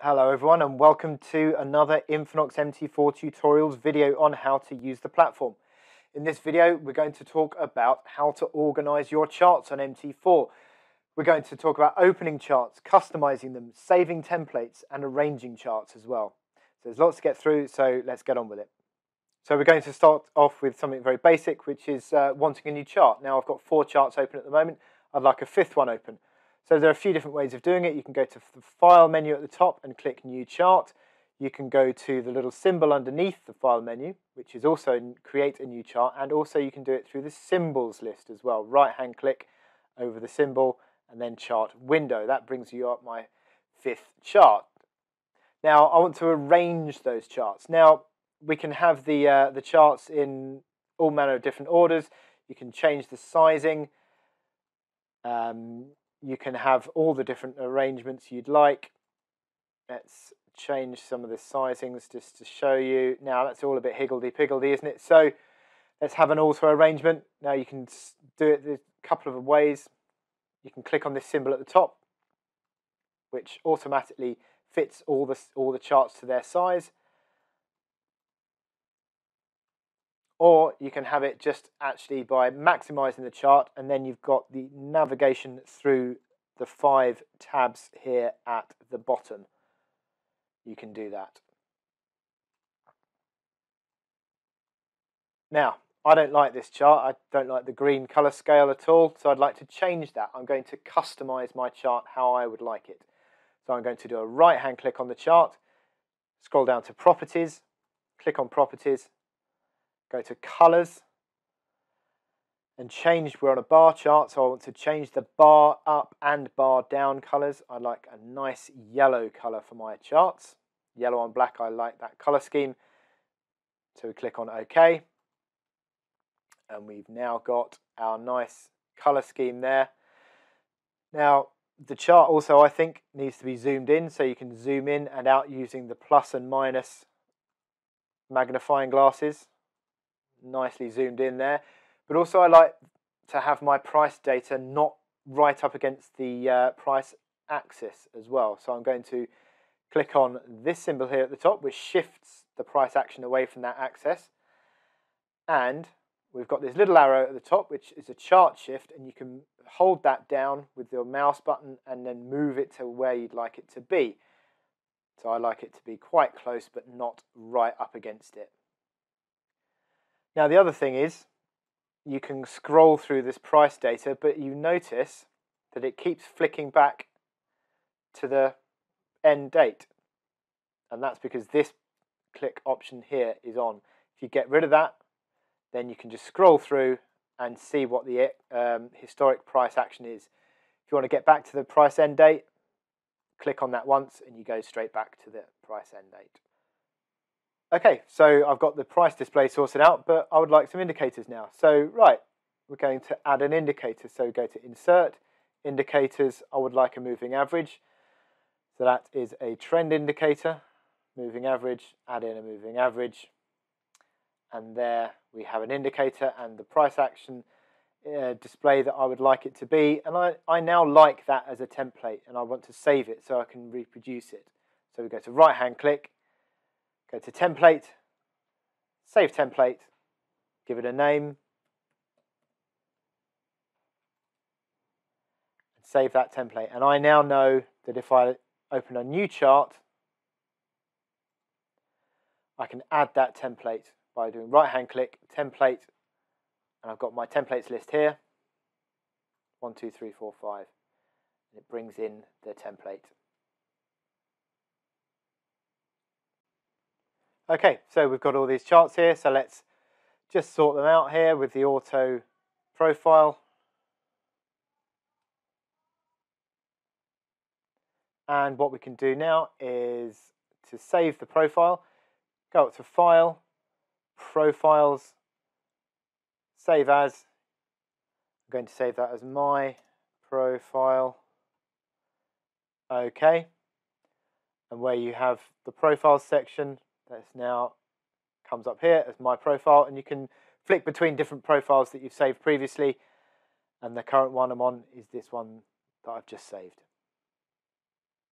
Hello everyone and welcome to another INFINOX MT4 tutorials video on how to use the platform. In this video we're going to talk about how to organize your charts on MT4. We're going to talk about opening charts, customizing them, saving templates and arranging charts as well. So there's lots to get through so let's get on with it. So we're going to start off with something very basic which is uh, wanting a new chart. Now I've got four charts open at the moment. I'd like a fifth one open. So there are a few different ways of doing it. You can go to the File menu at the top and click New Chart. You can go to the little symbol underneath the File menu, which is also Create a New Chart, and also you can do it through the Symbols list as well. Right-hand click over the symbol and then Chart Window. That brings you up my fifth chart. Now I want to arrange those charts. Now we can have the uh, the charts in all manner of different orders. You can change the sizing. Um, you can have all the different arrangements you'd like. Let's change some of the sizings just to show you. Now that's all a bit higgledy-piggledy, isn't it? So let's have an auto arrangement. Now you can do it a couple of ways. You can click on this symbol at the top, which automatically fits all the, all the charts to their size. Or you can have it just actually by maximizing the chart and then you've got the navigation through the five tabs here at the bottom. You can do that. Now, I don't like this chart. I don't like the green color scale at all, so I'd like to change that. I'm going to customize my chart how I would like it. So I'm going to do a right hand click on the chart, scroll down to properties, click on properties, go to colors and change, we're on a bar chart, so I want to change the bar up and bar down colors. I like a nice yellow color for my charts. Yellow on black, I like that color scheme. So we click on OK. And we've now got our nice color scheme there. Now, the chart also, I think, needs to be zoomed in, so you can zoom in and out using the plus and minus magnifying glasses nicely zoomed in there. But also I like to have my price data not right up against the uh, price axis as well. So I'm going to click on this symbol here at the top, which shifts the price action away from that axis. And we've got this little arrow at the top, which is a chart shift, and you can hold that down with your mouse button and then move it to where you'd like it to be. So I like it to be quite close, but not right up against it. Now the other thing is you can scroll through this price data, but you notice that it keeps flicking back to the end date. And that's because this click option here is on. If you get rid of that, then you can just scroll through and see what the um, historic price action is. If you want to get back to the price end date, click on that once and you go straight back to the price end date. Okay, so I've got the price display sorted out, but I would like some indicators now. So, right, we're going to add an indicator. So go to Insert, Indicators, I would like a moving average. So that is a trend indicator, moving average, add in a moving average. And there we have an indicator and the price action uh, display that I would like it to be. And I, I now like that as a template and I want to save it so I can reproduce it. So we go to right hand click, Go to template, save template, give it a name, and save that template. And I now know that if I open a new chart, I can add that template by doing right hand click, template, and I've got my templates list here. One, two, three, four, five. And it brings in the template. Okay, so we've got all these charts here, so let's just sort them out here with the auto profile. And what we can do now is to save the profile, go up to File, Profiles, Save As. I'm going to save that as my profile. Okay. And where you have the Profiles section, that's now comes up here as my profile and you can flick between different profiles that you've saved previously and the current one I'm on is this one that I've just saved.